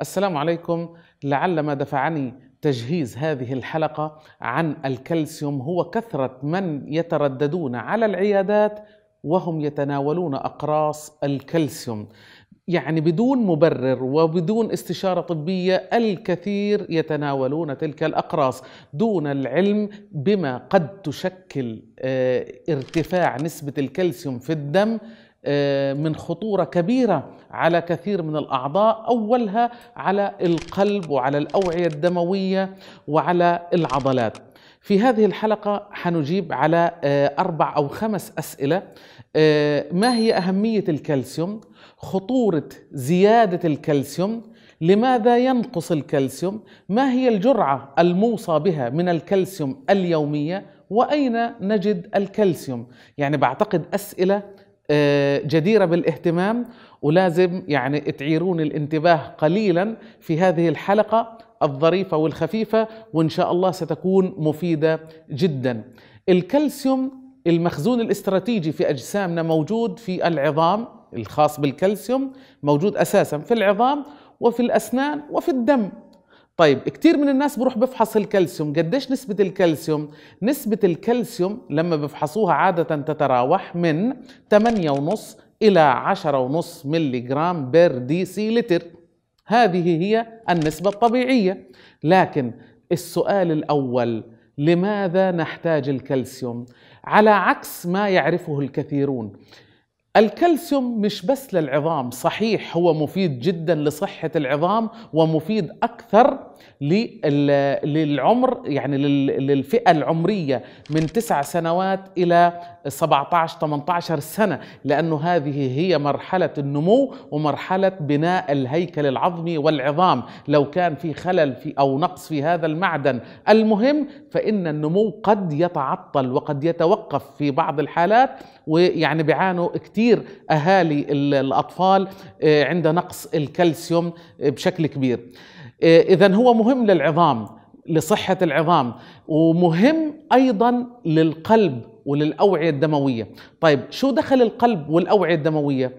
السلام عليكم. لعل ما دفعني تجهيز هذه الحلقة عن الكالسيوم. هو كثرة من يترددون على العيادات وهم يتناولون أقراص الكالسيوم. يعني بدون مبرر وبدون استشارة طبية الكثير يتناولون تلك الأقراص دون العلم بما قد تشكل آه، ارتفاع نسبة الكالسيوم في الدم من خطورة كبيرة على كثير من الأعضاء أولها على القلب وعلى الأوعية الدموية وعلى العضلات. في هذه الحلقة حنجيب على آه، أربع أو خمس أسئلة آه، ما هي أهمية الكالسيوم؟ خطورة زيادة الكالسيوم لماذا ينقص الكالسيوم؟ ما هي الجرعة الموصى بها من الكالسيوم اليومية؟ وأين نجد الكالسيوم؟ يعني بعتقد آه، جديرة بالاهتمام ولازم يعني تعيرون الانتباه قليلا في هذه الحلقة الظريفة والخفيفة وإن شاء الله ستكون مفيدة جدا. الكالسيوم المخزون الاستراتيجي في أجسامنا موجود في العظام الخاص بالكالسيوم موجود أساسا في العظام وفي الأسنان وفي الدم. طيب كثير من الناس بروح بفحص الكالسيوم. قديش نسبة الكالسيوم؟ نسبة الكالسيوم لما بفحصوها عادة تتراوح من 8.5 إلى 10.5 ملي جرام per deciliter هذه هي النسبة الطبيعية. لكن السؤال الأول لماذا نحتاج الكالسيوم؟ على عكس ما يعرفه الكثيرون. الكالسيوم مش بس للعظام صحيح هو مفيد جدا لصحة العظام ومفيد أكثر للعمر يعني للفئة العمرية من تسع سنوات إلى 17 18 سنة لأنه هذه هي مرحلة النمو ومرحلة بناء الهيكل العظمي والعظام. لو كان في خلل في أو نقص في هذا المعدن المهم فإن النمو قد يتعطل وقد يتوقف في بعض الحالات ويعني بيعانوا كثير أهالي الأطفال آه، عند نقص الكالسيوم بشكل كبير. آه، إذا هو مهم للعظام لصحة العظام ومهم أيضا للقلب وللأوعية الدموية طيب شو دخل القلب والأوعية الدموية؟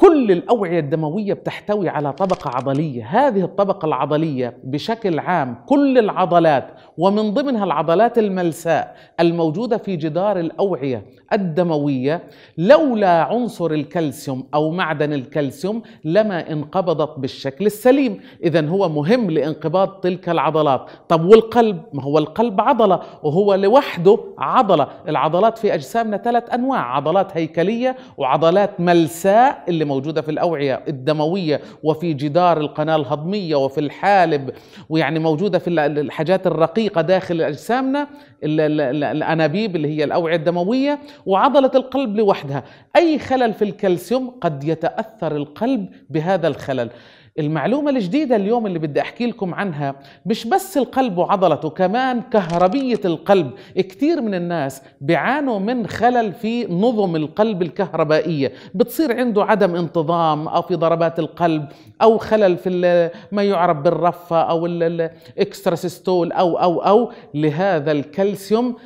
كل الأوعية الدموية بتحتوي على طبقة عضلية. هذه الطبقة العضلية بشكل عام كل العضلات ومن ضمنها العضلات الملساء الموجودة في جدار الأوعية الدموية. لولا عنصر الكالسيوم أو معدن الكالسيوم لما انقبضت بالشكل السليم. إذا هو مهم لانقباض تلك العضلات. طب والقلب؟ ما هو القلب عضلة وهو لوحده عضلة. العضلات في أجسامنا ثلاث أنواع عضلات هيكلية وعضلات ملساء اللي موجودة في الأوعية الدموية وفي جدار القناة الهضمية وفي الحالب ويعني موجودة في الحاجات الرقيقة داخل أجسامنا الأنابيب اللي هي الأوعية الدموية وعضلة القلب لوحدها. أي خلل في الكالسيوم قد يتأثر القلب بهذا الخلل. المعلومة الجديدة اليوم اللي بدي أحكي لكم عنها مش بس القلب وعضلته كمان كهربية القلب. كثير من الناس بيعانوا من خلل في نظم القلب الكهربائية. بتصير عنده عدم انتظام أو في ضربات القلب أو خلل في ما يعرف بالرفة أو ال extrasystole أو أو أو. لهذا الكالسيوم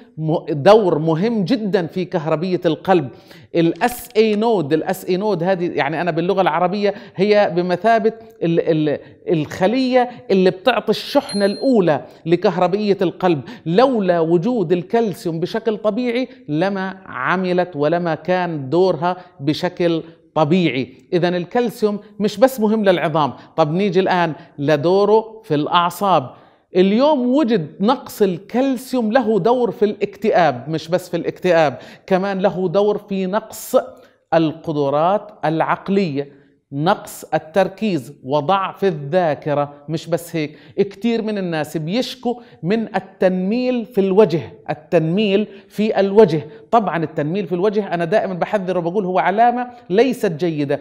دور مهم جدا في كهربية القلب. ال SA node ال SA node هذه يعني أنا باللغة العربية هي بمثابة ال ال الخلية اللي بتعطي الشحنة الأولى لكهربيه القلب. لولا وجود الكالسيوم بشكل طبيعي لما عملت ولما كان دورها بشكل طبيعي. اذا الكالسيوم مش بس مهم للعظام. طب نيجي الآن لدوره في الأعصاب. اليوم وجد نقص الكالسيوم له دور في الاكتئاب مش بس في الاكتئاب كمان له دور في نقص القدرات العقلية. نقص التركيز وضعف الذاكرة. مش بس هيك كتير من الناس بيشكوا من التنميل في الوجه التنميل في الوجه. طبعا التنميل في الوجه أنا دائما بحذر وبقول هو علامة ليست جيدة.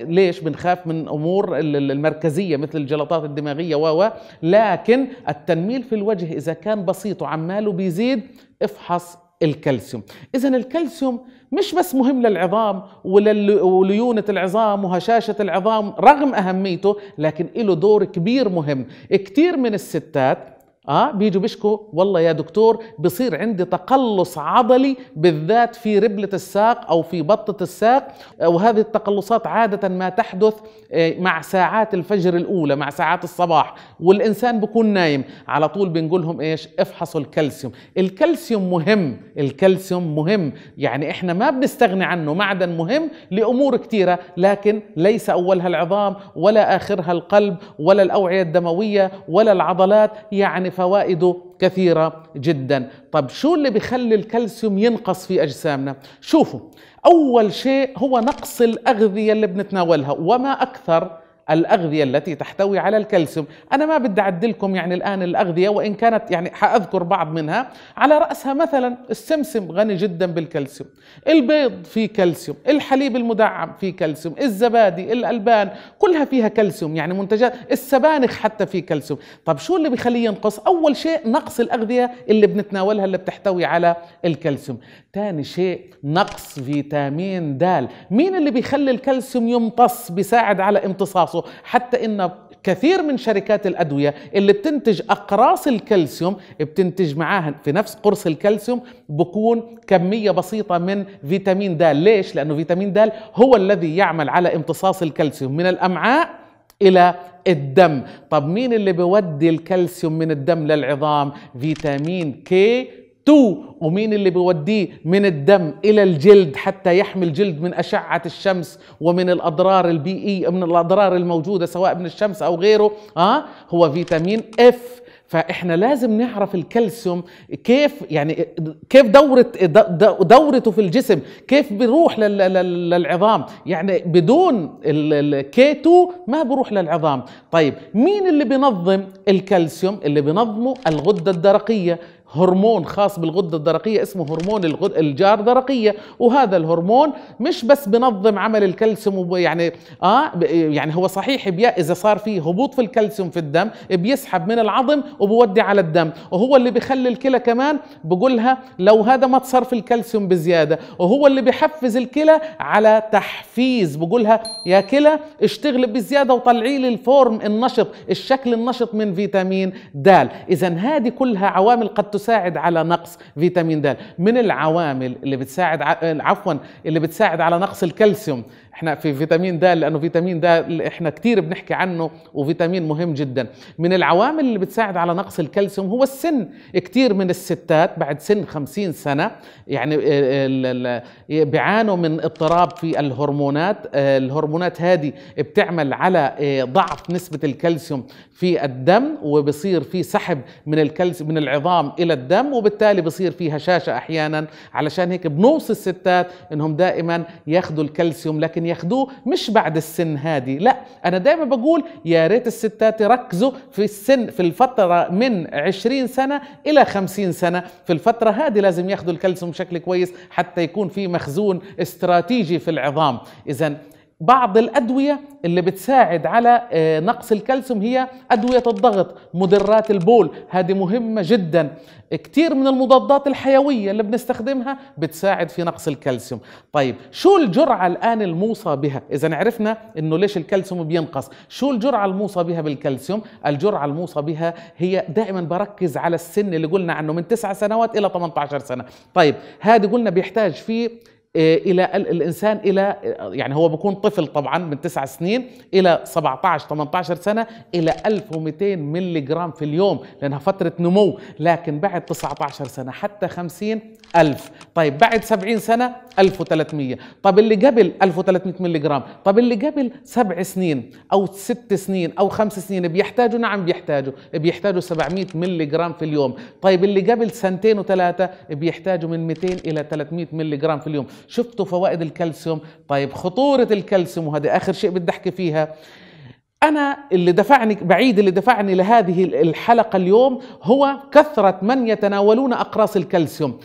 ليش بنخاف من أمور المركزية مثل الجلطات الدماغية و. لكن التنميل في الوجه إذا كان بسيط وعماله بيزيد افحص الكالسيوم. إذا الكالسيوم مش بس مهم للعظام وليونة العظام وهشاشة العظام رغم أهميته لكن له دور كبير مهم. كتير من الستات آه بيجوا بيشكوا والله يا دكتور بصير عندي تقلص عضلي بالذات في ربلة الساق أو في بطة الساق وهذه التقلصات عادة ما تحدث آه، مع ساعات الفجر الأولى مع ساعات الصباح والإنسان بكون نايم. على طول بنقول لهم إيش؟ افحصوا الكالسيوم. الكالسيوم مهم الكالسيوم مهم يعني إحنا ما بنستغني عنه معدن مهم لأمور كثيرة لكن ليس أولها العظام ولا آخرها القلب ولا الأوعية الدموية ولا العضلات يعني فوائده كثيرة جدا. طب شو اللي بيخلي الكالسيوم ينقص في أجسامنا؟ شوفوا أول شيء هو نقص الأغذية اللي بنتناولها وما أكثر الأغذية التي تحتوي على الكالسيوم. أنا ما بدي أعدلكم يعني الآن الأغذية وإن كانت يعني حأذكر بعض منها. على رأسها مثلا السمسم غني جدا بالكالسيوم. البيض فيه كالسيوم. الحليب المدعم فيه كالسيوم. الزبادي الألبان كلها فيها كالسيوم. يعني منتجات السبانخ حتى فيه كالسيوم. طب شو اللي بيخليه ينقص؟ أول شيء نقص الأغذية اللي بنتناولها اللي بتحتوي على الكالسيوم. ثاني شيء نقص فيتامين د مين اللي بيخلي الكالسيوم يمتص بيساعد على امتصاصه حتى إن كثير من شركات الأدوية اللي بتنتج أقراص الكالسيوم بتنتج معاها في نفس قرص الكالسيوم بكون كمية بسيطة من فيتامين د. ليش؟ لأنه فيتامين د هو الذي يعمل على امتصاص الكالسيوم من الأمعاء إلى الدم. طب مين اللي بيودي الكالسيوم من الدم للعظام؟ فيتامين K 2 ومين اللي بيوديه من الدم إلى الجلد حتى يحمي الجلد من أشعة الشمس ومن الأضرار البيئية من الأضرار الموجودة سواء من الشمس أو غيره آه؟ هو فيتامين F. فإحنا لازم نعرف الكالسيوم كيف يعني كيف دورة دورته في الجسم كيف بيروح للعظام. يعني بدون ال K 2 ما بيروح للعظام. طيب مين اللي بينظم الكالسيوم؟ اللي بينظمه الغدة الدرقية. هرمون خاص بالغدة الدرقية اسمه هرمون الجار درقية. وهذا الهرمون مش بس بنظم عمل الكالسيوم يعني آه يعني هو صحيح إذا صار في هبوط في الكالسيوم في الدم بيسحب من العظم وبودي على الدم. وهو اللي بيخلي الكلى كمان بقولها لو هذا ما تصرف الكالسيوم بزيادة. وهو اللي بيحفز الكلى على تحفيز بقولها يا كلى اشتغلي بزيادة وطلعي لي ال form النشط الشكل النشط من فيتامين د. اذا هذه كلها عوامل قد تساعد على نقص فيتامين د من العوامل اللي بتساعد عفوا اللي بتساعد على نقص الكالسيوم إحنا في فيتامين د لأنه فيتامين د إحنا كثير بنحكي عنه وفيتامين مهم جدا. من العوامل اللي بتساعد على نقص الكالسيوم هو السن. كثير من الستات بعد سن 50 سنة يعني بيعانوا من اضطراب في الهرمونات. الهرمونات هذه بتعمل على ضعف نسبة الكالسيوم في الدم وبصير في سحب من الكالسيوم من العظام إلى الدم وبالتالي بصير في هشاشة أحيانا. علشان هيك بنوصي الستات إنهم دائما ياخذوا الكالسيوم لكن ياخذوه مش بعد السن هذه. لا أنا دائما بقول يا ريت الستات يركزوا في السن في الفترة من 20 سنة إلى 50 سنة. في الفترة هذه لازم ياخذوا الكالسيوم بشكل كويس حتى يكون في مخزون استراتيجي في العظام. اذا بعض الأدوية اللي بتساعد على آه، نقص الكالسيوم هي أدوية الضغط مدرات البول هذه مهمة جدا. كثير من المضادات الحيوية اللي بنستخدمها بتساعد في نقص الكالسيوم. طيب شو الجرعة الآن الموصى بها؟ إذا عرفنا إنه ليش الكالسيوم بينقص شو الجرعة الموصى بها بالكالسيوم؟ الجرعة الموصى بها هي دائما بركز على السن اللي قلنا عنه من 9 سنوات إلى 18 سنة. طيب هذه قلنا بيحتاج فيه إلى الإنسان إلى يعني هو بكون طفل طبعا من تسع سنين إلى 17 18 سنة إلى 1200 ملي جرام في اليوم لأنها فترة نمو لكن بعد 19 سنة حتى 50 ألف. طيب بعد 70 سنة 1300 طب اللي قبل 1300 ملي جرام طب اللي قبل سبع سنين أو ست سنين أو خمس سنين بيحتاجوا؟ نعم بيحتاجوا بيحتاجوا 700 ملي جرام في اليوم. طيب اللي قبل سنتين وثلاثة بيحتاجوا من 200 إلى 300 ملي جرام في اليوم. شفتوا فوائد الكالسيوم؟ طيب خطورة الكالسيوم وهذه آخر شيء بدي أحكي فيها. أنا اللي دفعني بعيد اللي دفعني لهذه الحلقة اليوم هو كثرة من يتناولون أقراص الكالسيوم.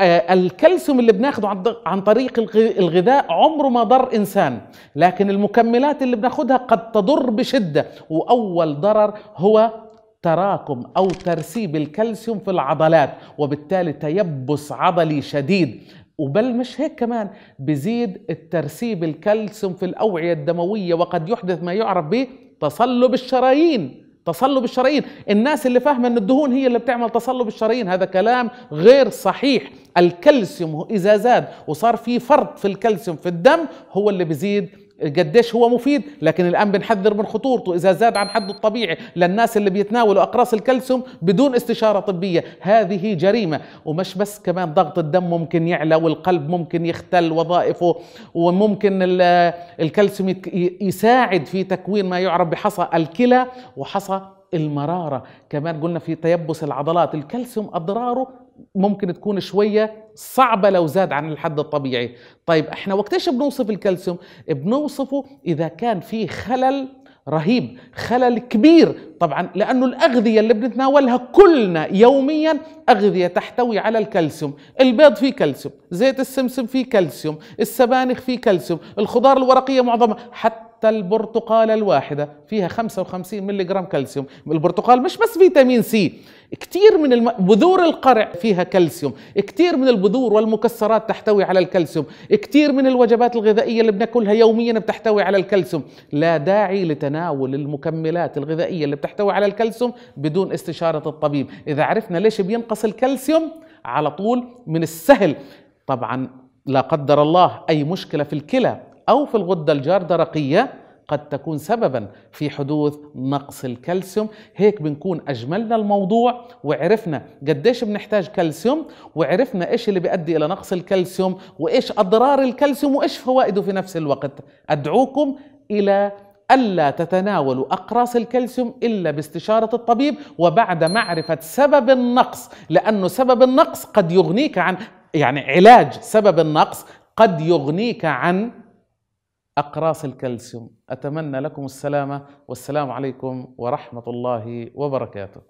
آه، الكالسيوم اللي بناخده عن طريق الغذاء عمره ما ضر إنسان لكن المكملات اللي بناخدها قد تضر بشدة. وأول ضرر هو تراكم أو ترسيب الكالسيوم في العضلات وبالتالي تيبس عضلي شديد. وبل مش هيك كمان بزيد الترسيب الكالسيوم في الأوعية الدموية وقد يحدث ما يعرف بتصلب الشرايين. تصلب الشرايين. الناس اللي فاهمة إن الدهون هي اللي بتعمل تصلب الشرايين هذا كلام غير صحيح. الكالسيوم إذا زاد وصار في فرط في الكالسيوم في الدم هو اللي بيزيد قديش هو مفيد لكن الآن بنحذر من خطورته. إذا زاد عن حده الطبيعي للناس اللي بيتناولوا أقراص الكالسيوم بدون استشارة طبية هذه جريمة. ومش بس كمان ضغط الدم ممكن يعلى والقلب ممكن يختل وظائفه وممكن الكالسيوم يساعد في تكوين ما يعرف بحصى الكلى وحصى المرارة. كمان قلنا في تيبس العضلات الكالسيوم أضراره ممكن تكون شوية صعبة لو زاد عن الحد الطبيعي. طيب إحنا وقتاش بنوصف الكالسيوم؟ بنوصفه إذا كان في خلل رهيب خلل كبير. طبعا لأنه الأغذية اللي بنتناولها كلنا يوميا أغذية تحتوي على الكالسيوم. البيض فيه كالسيوم زيت السمسم فيه كالسيوم السبانخ فيه كالسيوم الخضار الورقية معظمها. حتى حتى البرتقالة الواحدة فيها 55 ملي جرام كالسيوم. البرتقال مش بس فيتامين سي كثير من الم... بذور القرع فيها كالسيوم. كثير من البذور والمكسرات تحتوي على الكالسيوم. كثير من الوجبات الغذائية اللي بناكلها يوميا بتحتوي على الكالسيوم. لا داعي لتناول المكملات الغذائية اللي بتحتوي على الكالسيوم بدون استشارة الطبيب. إذا عرفنا ليش بينقص الكالسيوم على طول من السهل. طبعا لا قدر الله أي مشكلة في الكلى. أو في الغدة الجار درقية قد تكون سببا في حدوث نقص الكالسيوم. هيك بنكون أجملنا الموضوع وعرفنا قديش بنحتاج كالسيوم وعرفنا إيش اللي بيؤدي إلى نقص الكالسيوم وإيش أضرار الكالسيوم وإيش فوائده في نفس الوقت. أدعوكم إلى ألا تتناولوا أقراص الكالسيوم إلا باستشارة الطبيب وبعد معرفة سبب النقص لأنه سبب النقص قد يغنيك عن يعني علاج سبب النقص قد يغنيك عن أقراص الكالسيوم. أتمنى لكم السلامة. والسلام عليكم ورحمة الله وبركاته.